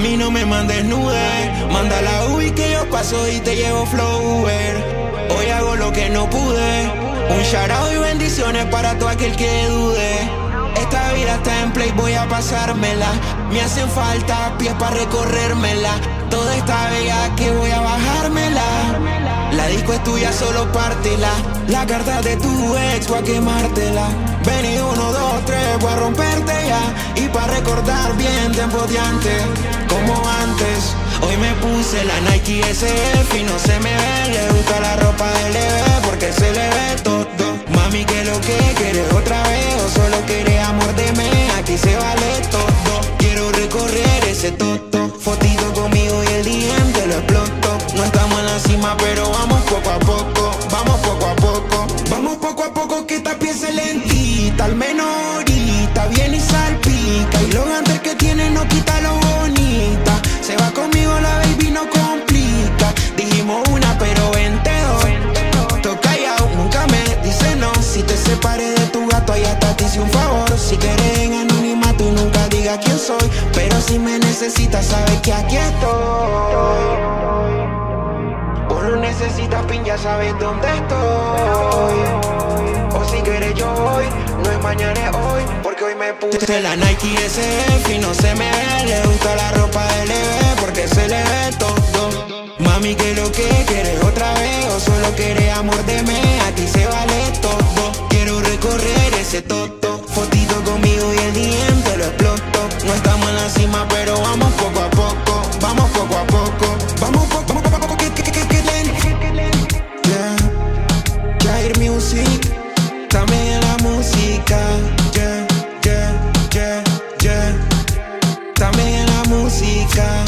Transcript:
Mami, no me mandes nude. Manda la UBI que yo paso y te llevo flow Hoy hago lo que no pude. Un shout y bendiciones para todo aquel que dude. Esta vida está en play, voy a pasármela. Me hacen falta pies para recorrérmela. Toda esta bella es tuya, solo pártela. La carta de tu ex voy a quemártela. Vení uno, dos, tres, voy a romperte ya. Y para recordar bien tiempo de antes, como antes. Hoy me puse la Nike SF y no se me ve. Le gusta la ropa del bebé porque se le ve todo. Mami, que lo que quieres otra vez o solo quieres amor de mí. Aquí se vale de ahí hasta te hice un favor. Si quieres en anonimato y nunca digas quién soy. Pero si me necesitas, sabes que aquí estoy. Vos no necesitas pin, ya sabes dónde estoy. O si quieres yo voy, no es mañana es hoy, porque hoy me puse la Nike SF y no se me ve. Le gusta la ropa del bebé porque se le ve todo. Mami, que lo que quieres otra vez o solo quieres amor de mí, ese toto. Fotito conmigo y el DM te lo exploto. No estamos en la cima, pero vamos poco a poco. Vamos poco a poco. Vamos poco, vamos poco, a poco que, que, que, que, Yeah, Jair Music, también la música. Yeah, yeah, yeah, yeah. También la música.